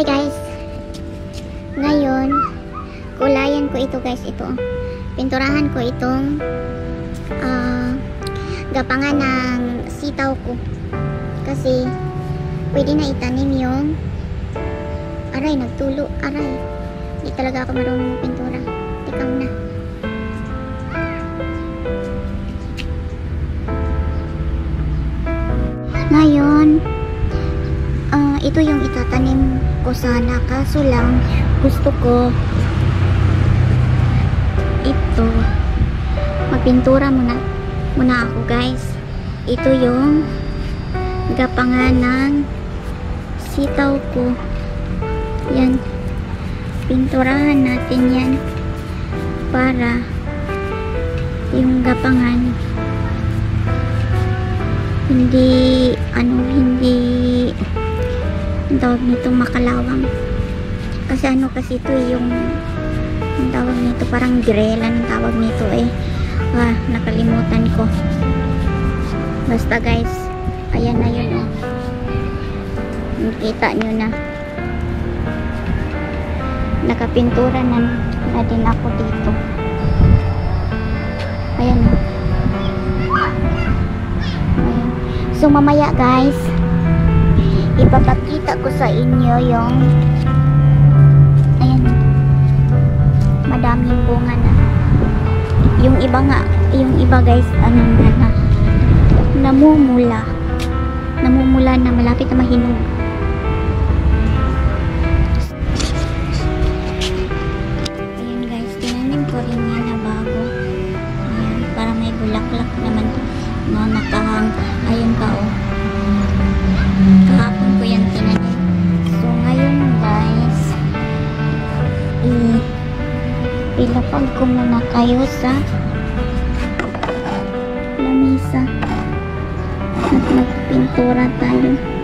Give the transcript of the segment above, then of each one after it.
Hi guys. Ngayon, kulayan ko ito guys, ito. Pinturahan ko itong ah, gapangan ng sitaw ko. Kasi pwede na itanim yung aray, nagtulo, aray. Hindi talaga ako marunong pintura. Teka na. Ngayon, ito yung itatanim ko sana. Kaso lang, gusto ko ito. Magpintura muna, muna ako guys. Ito yung gapangan ng sitaw ko. Yan. Pinturahan natin yan para yung gapangan hindi ano hindi tawag nito makalawang. Kasi ano kasi ito eh, yung ang tawag nito parang grela ang tawag nito eh. Ah, nakalimutan ko. Basta guys ayan na yun oh. Nakita nyo na. Nakapintura na, na din ako dito. Ayan oh. Ayan. So mamaya guys, ipapakita ko sa inyo yung ayan. Madaming bunga na. Yung iba nga, yung iba guys, ano na, na namumula. Namumula na malapit na mahinog. Ayan guys, tinanim ko rin yan kayo sa lamisa. At magpintura tayo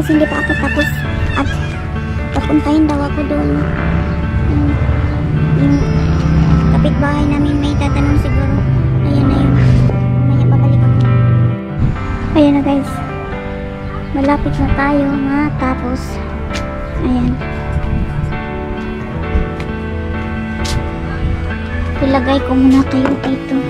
guys, hindi pa ako tapos. At papuntahin daw ako doon. Yung, yung kapitbahay namin may tatanong siguro. Ayan na yun. Mamaya babalik ako. Ayan na guys. Malapit na tayo matapos. Ayan. Ilagay ko muna kayo dito.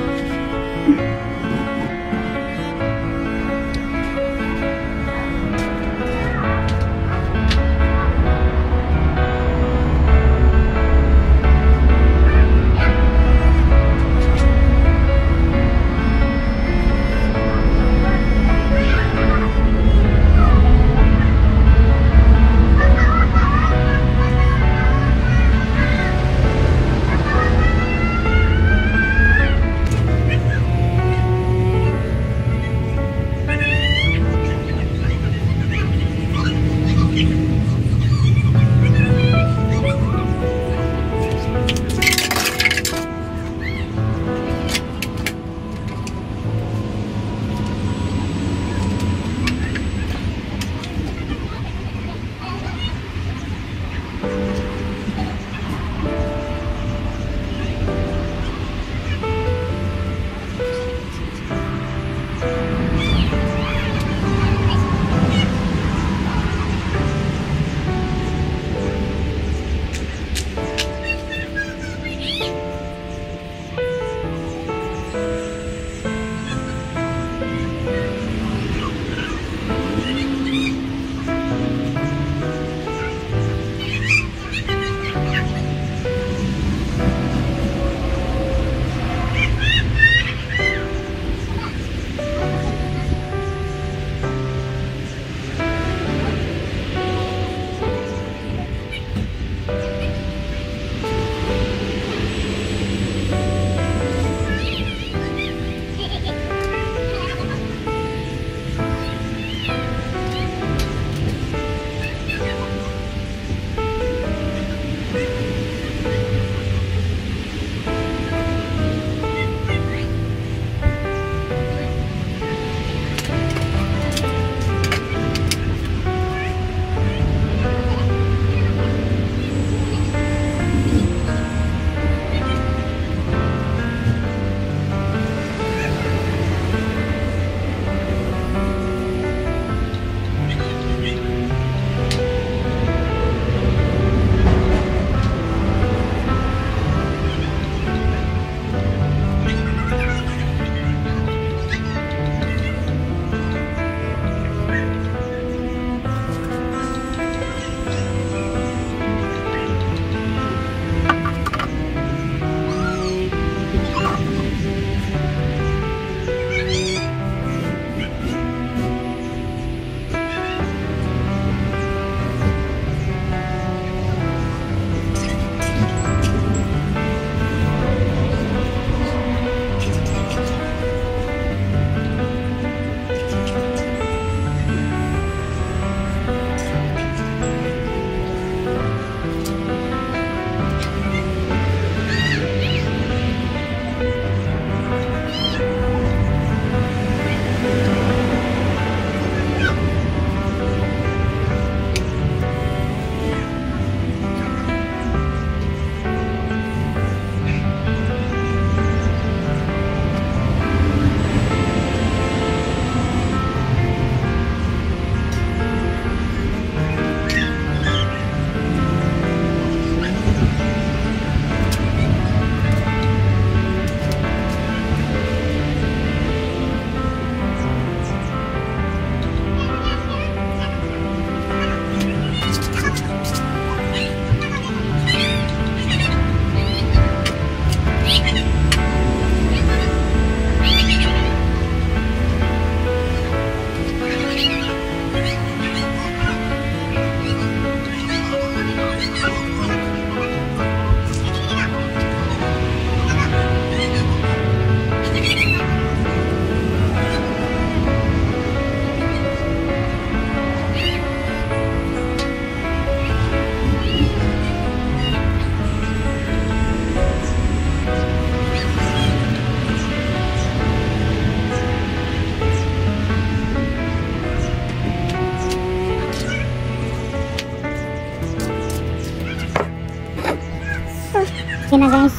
Na guys.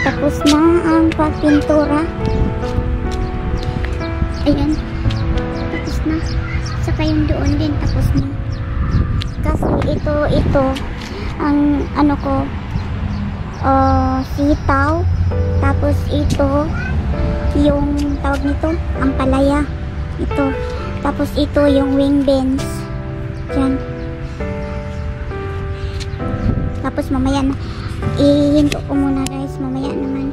Tapos na ang pagpintura. Ayan. Tapos na. Saka yung doon din tapos na. Kasi ito, ito, ang ano ko, uh, sitaw. Tapos ito, yung tawag nito, ang palaya. Ito. Tapos ito yung wing beans. Yan. Tapos mamaya na, ihinto ko muna guys, mamaya naman.